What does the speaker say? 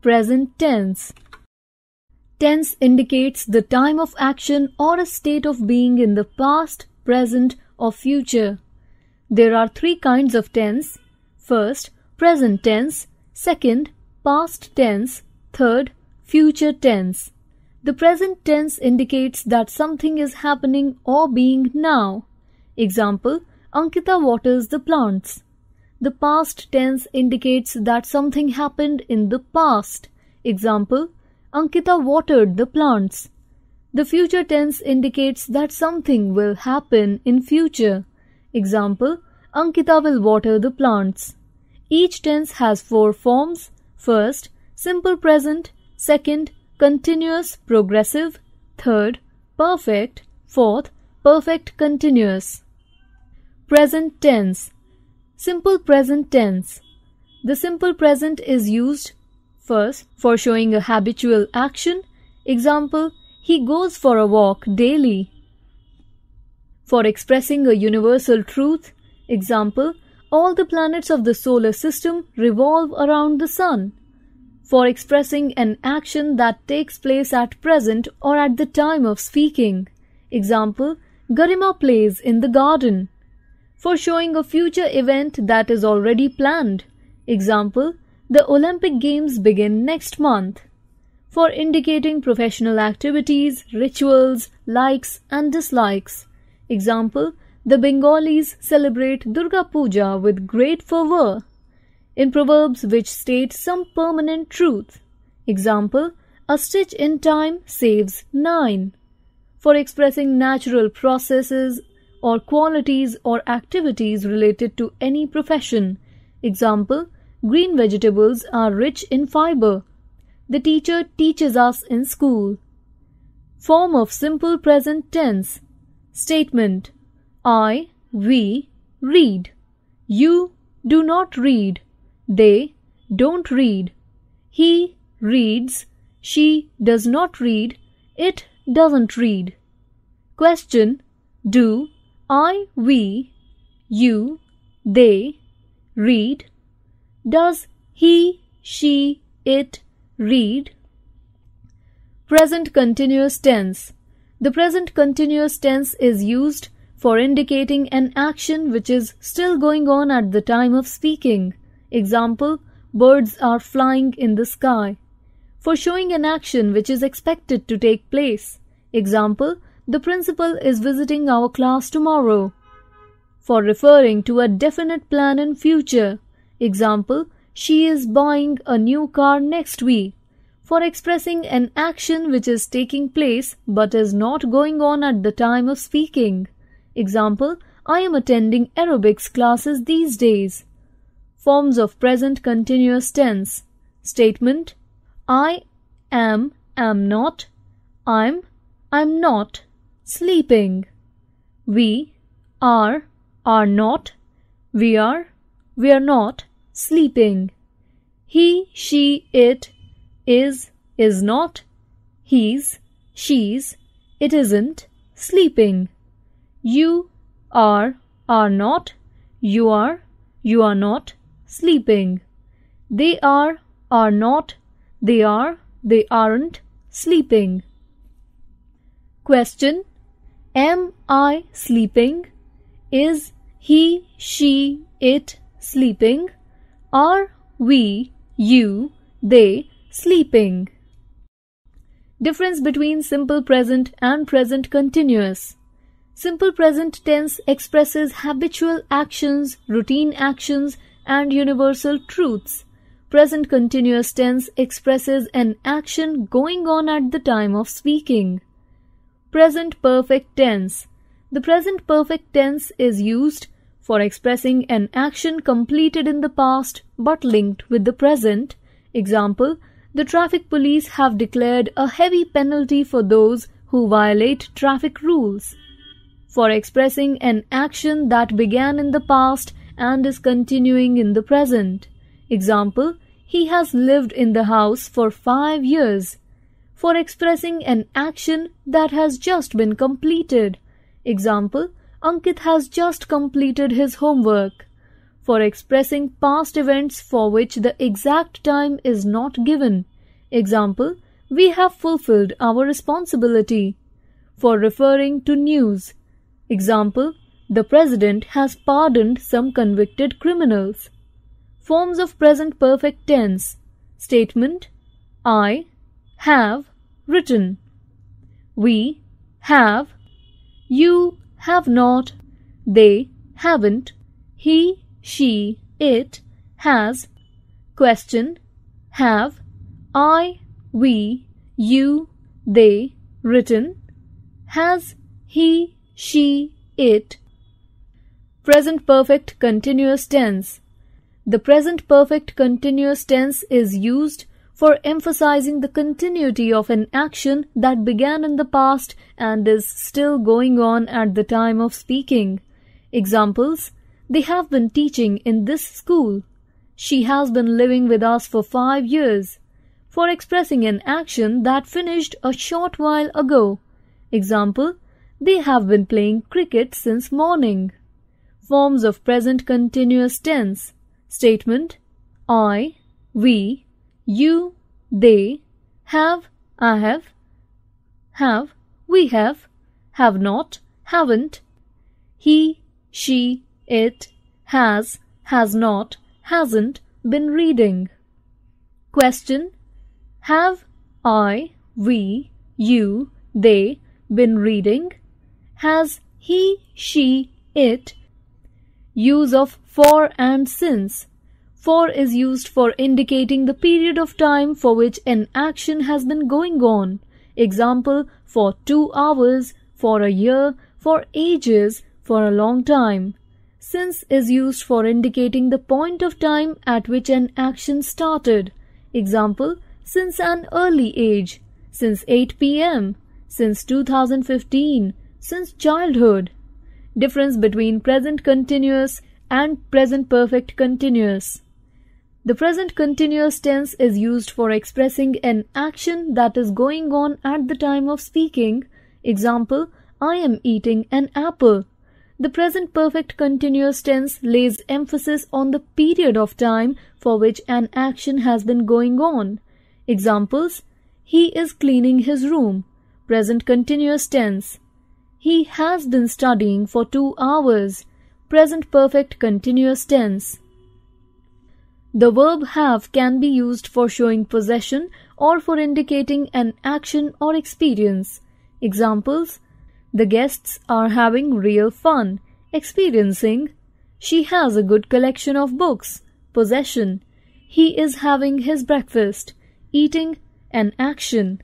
present tense. Tense indicates the time of action or a state of being in the past, present, or future. There are three kinds of tense. First, present tense. Second, past tense. Third, future tense. The present tense indicates that something is happening or being now. Example, Ankita waters the plants. The past tense indicates that something happened in the past. Example, Ankita watered the plants. The future tense indicates that something will happen in future. Example, Ankita will water the plants. Each tense has four forms. First, simple present. Second, continuous progressive. Third, perfect. Fourth, perfect continuous. Present tense. Simple present tense. The simple present is used first for showing a habitual action. Example, he goes for a walk daily. For expressing a universal truth. Example, all the planets of the solar system revolve around the sun. For expressing an action that takes place at present or at the time of speaking. Example, Garima plays in the garden for showing a future event that is already planned. Example, the Olympic Games begin next month. For indicating professional activities, rituals, likes and dislikes. Example, the Bengalis celebrate Durga Puja with great fervor. In proverbs which state some permanent truth. Example, a stitch in time saves nine. For expressing natural processes or qualities or activities related to any profession. Example, green vegetables are rich in fiber. The teacher teaches us in school. Form of simple present tense. Statement I, we, read. You do not read. They don't read. He reads. She does not read. It doesn't read. Question Do I, we, you, they read? Does he, she, it read? Present continuous tense. The present continuous tense is used for indicating an action which is still going on at the time of speaking. Example, birds are flying in the sky. For showing an action which is expected to take place. Example, the principal is visiting our class tomorrow. For referring to a definite plan in future. Example, she is buying a new car next week. For expressing an action which is taking place but is not going on at the time of speaking. Example, I am attending aerobics classes these days. Forms of present continuous tense. Statement I am, am not, I'm, I'm not sleeping. We are, are not, we are, we are not sleeping. He, she, it is, is not, he's, she's, it isn't sleeping. You are, are not, you are, you are not sleeping. They are, are not, they are, they aren't sleeping. Question Am I sleeping? Is he, she, it sleeping? Are we, you, they sleeping? Difference between simple present and present continuous. Simple present tense expresses habitual actions, routine actions, and universal truths. Present continuous tense expresses an action going on at the time of speaking. Present perfect tense. The present perfect tense is used for expressing an action completed in the past but linked with the present. Example, the traffic police have declared a heavy penalty for those who violate traffic rules. For expressing an action that began in the past and is continuing in the present. Example, he has lived in the house for five years for expressing an action that has just been completed. Example, Ankit has just completed his homework. For expressing past events for which the exact time is not given. Example, we have fulfilled our responsibility. For referring to news. Example, the president has pardoned some convicted criminals. Forms of present perfect tense. Statement I have written. We have. You have not. They haven't. He, she, it has. Question Have I, we, you, they written? Has he, she, it? Present perfect continuous tense. The present perfect continuous tense is used for emphasizing the continuity of an action that began in the past and is still going on at the time of speaking. Examples They have been teaching in this school. She has been living with us for five years. For expressing an action that finished a short while ago. Example They have been playing cricket since morning. Forms of present continuous tense. Statement I, we, you, they, have, I have, have, we have, have not, haven't, he, she, it, has, has not, hasn't been reading. Question Have I, we, you, they been reading? Has he, she, it? Use of for and since. For is used for indicating the period of time for which an action has been going on. Example, for two hours, for a year, for ages, for a long time. Since is used for indicating the point of time at which an action started. Example, since an early age, since 8 pm, since 2015, since childhood. Difference between present continuous and present perfect continuous. The present continuous tense is used for expressing an action that is going on at the time of speaking. Example, I am eating an apple. The present perfect continuous tense lays emphasis on the period of time for which an action has been going on. Examples, he is cleaning his room. Present continuous tense. He has been studying for two hours. Present perfect continuous tense. The verb have can be used for showing possession or for indicating an action or experience. Examples The guests are having real fun. Experiencing She has a good collection of books. Possession He is having his breakfast. Eating an action.